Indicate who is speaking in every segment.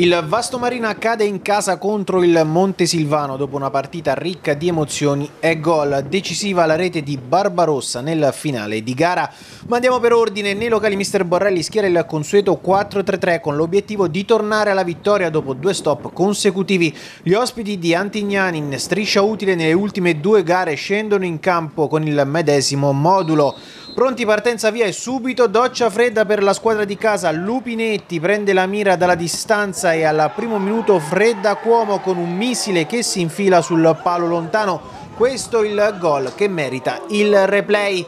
Speaker 1: Il Vasto Marina cade in casa contro il Montesilvano dopo una partita ricca di emozioni e gol decisiva alla rete di Barbarossa nel finale di gara. Ma andiamo per ordine, nei locali Mister Borrelli schiera il consueto 4-3-3 con l'obiettivo di tornare alla vittoria dopo due stop consecutivi. Gli ospiti di Antignani in striscia utile nelle ultime due gare scendono in campo con il medesimo modulo. Pronti partenza via e subito doccia fredda per la squadra di casa. Lupinetti prende la mira dalla distanza e al primo minuto fredda Cuomo con un missile che si infila sul palo lontano. Questo il gol che merita il replay.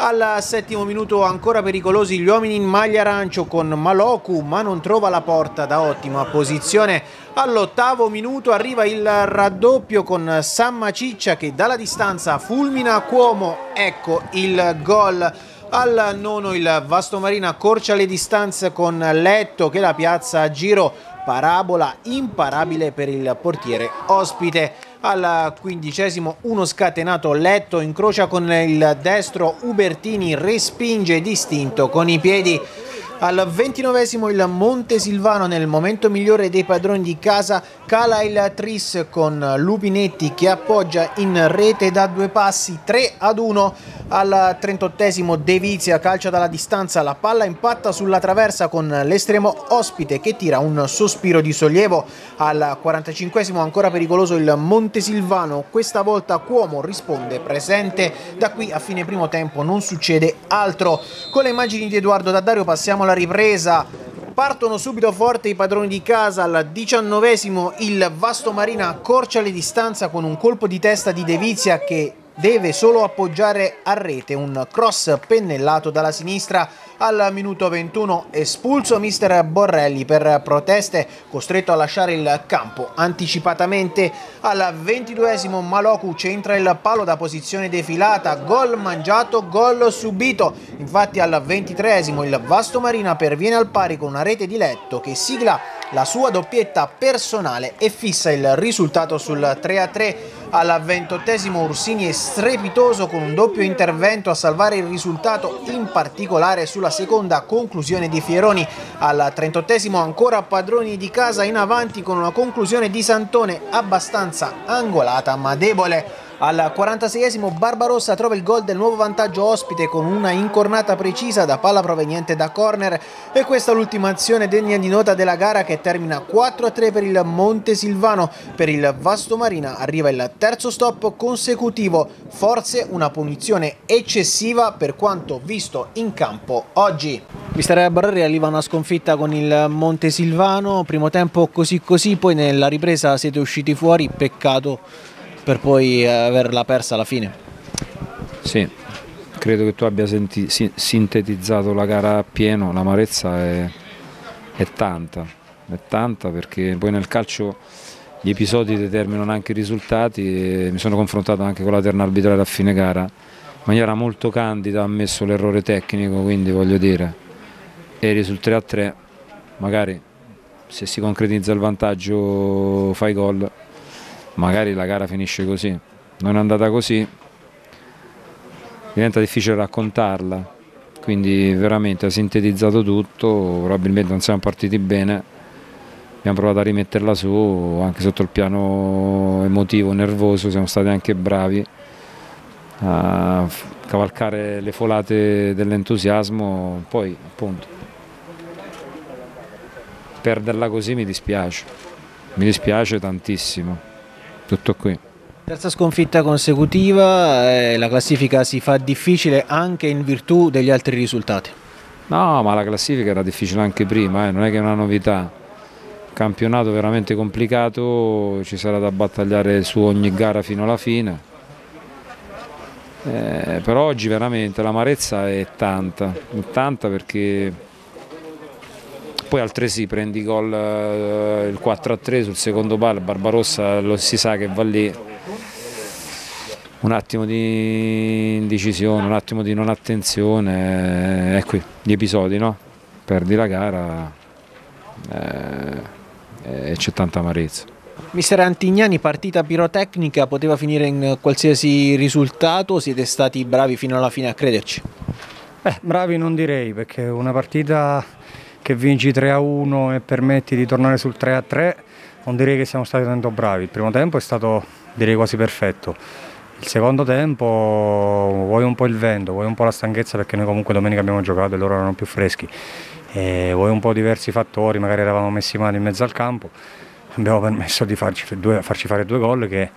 Speaker 1: Al settimo minuto ancora pericolosi gli uomini in maglia arancio con Maloku ma non trova la porta da ottima posizione. All'ottavo minuto arriva il raddoppio con Samma Ciccia che dalla distanza fulmina Cuomo. Ecco il gol. Al nono il Vastomarina accorcia le distanze con Letto che la piazza a giro. Parabola imparabile per il portiere ospite al quindicesimo uno scatenato Letto incrocia con il destro. Ubertini respinge distinto con i piedi al ventinovesimo il Montesilvano nel momento migliore dei padroni di casa cala il tris con Lupinetti che appoggia in rete da due passi 3 ad 1 al 38esimo De Vizia calcia dalla distanza la palla impatta sulla traversa con l'estremo ospite che tira un sospiro di sollievo. Al 45esimo ancora pericoloso il Montesilvano questa volta Cuomo risponde presente. Da qui a fine primo tempo non succede altro. Con le immagini di Edoardo Daddario passiamo alla ripresa. Partono subito forte i padroni di casa. Al diciannovesimo il Vasto Marina accorcia le distanze con un colpo di testa di Devizia che deve solo appoggiare a rete un cross pennellato dalla sinistra. Al minuto 21 espulso mister Borrelli per proteste costretto a lasciare il campo anticipatamente. Al 22esimo Maloku centra il palo da posizione defilata. Gol mangiato gol subito. Infatti al 23esimo il Vasto Marina perviene al pari con una rete di letto che sigla la sua doppietta personale e fissa il risultato sul 3-3 al ventottesimo Ursini è strepitoso con un doppio intervento a salvare il risultato in particolare sulla seconda conclusione di Fieroni. Al trentottesimo ancora padroni di casa in avanti con una conclusione di Santone abbastanza angolata ma debole al 46esimo Barbarossa trova il gol del nuovo vantaggio ospite con una incornata precisa da palla proveniente da corner e questa è l'ultima azione degna di nota della gara che termina 4-3 per il Montesilvano. Per il Vasto Marina arriva il terzo stop consecutivo, forse una punizione eccessiva per quanto visto in campo oggi. Mister Barreri arriva una sconfitta con il Montesilvano, primo tempo così così, poi nella ripresa siete usciti fuori, peccato per poi averla persa alla fine.
Speaker 2: Sì, credo che tu abbia senti, sintetizzato la gara a pieno, l'amarezza è, è tanta, è tanta perché poi nel calcio gli episodi determinano anche i risultati e mi sono confrontato anche con la terna arbitrale a fine gara in maniera molto candida ha ammesso l'errore tecnico quindi voglio dire eri sul 3 a 3 magari se si concretizza il vantaggio fai gol magari la gara finisce così. Non è andata così, diventa difficile raccontarla, quindi veramente ha sintetizzato tutto, probabilmente non siamo partiti bene, abbiamo provato a rimetterla su, anche sotto il piano emotivo, nervoso, siamo stati anche bravi a cavalcare le folate dell'entusiasmo, poi appunto perderla così mi dispiace, mi dispiace tantissimo. Tutto qui.
Speaker 1: Terza sconfitta consecutiva, eh, la classifica si fa difficile anche in virtù degli altri risultati.
Speaker 2: No, ma la classifica era difficile anche prima, eh, non è che è una novità. Campionato veramente complicato, ci sarà da battagliare su ogni gara fino alla fine. Eh, però oggi veramente l'amarezza è tanta, tanta perché poi altresì prendi gol eh, il 4-3 sul secondo palo, Barbarossa lo si sa che va lì, un attimo di indecisione, un attimo di non attenzione, e qui gli episodi, no? perdi la gara eh, e c'è tanta amarezza.
Speaker 1: Mister Antignani, partita pirotecnica, poteva finire in qualsiasi risultato, siete stati bravi fino alla fine a crederci?
Speaker 3: Eh, bravi non direi perché una partita che vinci 3-1 e permetti di tornare sul 3-3, non direi che siamo stati tanto bravi. Il primo tempo è stato direi quasi perfetto. Il secondo tempo vuoi un po' il vento, vuoi un po' la stanchezza perché noi comunque domenica abbiamo giocato e loro erano più freschi. E vuoi un po' diversi fattori, magari eravamo messi male in mezzo al campo, abbiamo permesso di farci, due, farci fare due gol che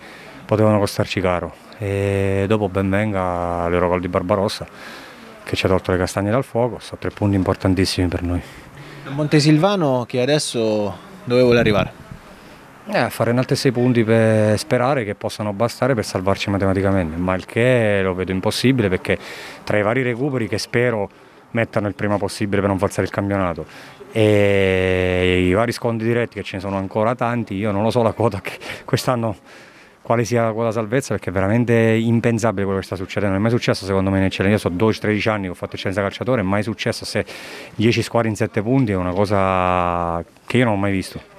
Speaker 3: potevano costarci caro. E dopo ben venga l'Eurogol di Barbarossa che ci ha tolto le castagne dal fuoco, sono tre punti importantissimi per noi.
Speaker 1: Montesilvano che adesso dove vuole arrivare?
Speaker 3: Eh, fare in altri sei punti per sperare che possano bastare per salvarci matematicamente, ma il che lo vedo impossibile perché tra i vari recuperi che spero mettano il prima possibile per non falsare il campionato e i vari scontri diretti che ce ne sono ancora tanti, io non lo so la quota che quest'anno quale sia la salvezza perché è veramente impensabile quello che sta succedendo, non è mai successo secondo me in eccellenza, io so 12-13 anni che ho fatto eccellenza calciatore, è mai successo se 10 squadre in 7 punti è una cosa che io non ho mai visto.